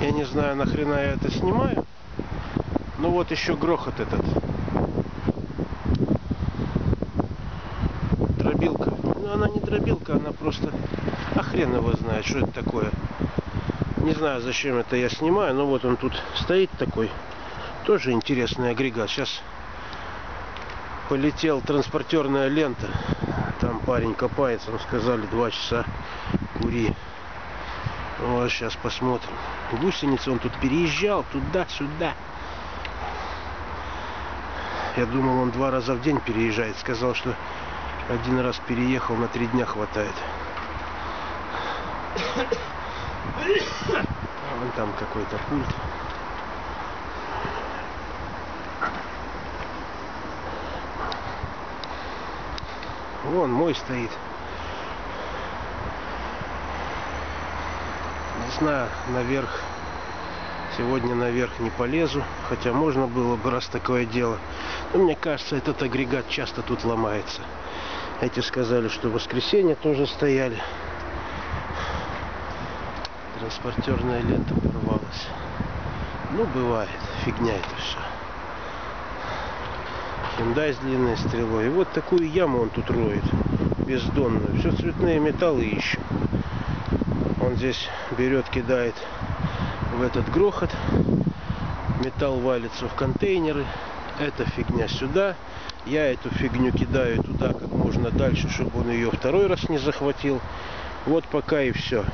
Я не знаю, нахрена я это снимаю. Ну вот еще грохот этот. Дробилка. Ну она не дробилка, она просто... А хрен его знает, что это такое. Не знаю, зачем это я снимаю, но вот он тут стоит такой. Тоже интересный агрегат. Сейчас полетел транспортерная лента. Там парень копается, он сказали два часа кури. Вот сейчас посмотрим. Гусеницы он тут переезжал туда-сюда. Я думал, он два раза в день переезжает. Сказал, что один раз переехал, на три дня хватает. А вон там какой-то пульт. Вон мой стоит. Не знаю, наверх. Сегодня наверх не полезу. Хотя можно было бы, раз такое дело. Но мне кажется, этот агрегат часто тут ломается. Эти сказали, что в воскресенье тоже стояли. Транспортерная лента порвалась. Ну, бывает. Фигня это все. Hyundai с длинной стрелой. И вот такую яму он тут роет. Бездонную. Все цветные металлы ищем. Он здесь берет, кидает в этот грохот. Металл валится в контейнеры. Эта фигня сюда. Я эту фигню кидаю туда как можно дальше, чтобы он ее второй раз не захватил. Вот пока и все.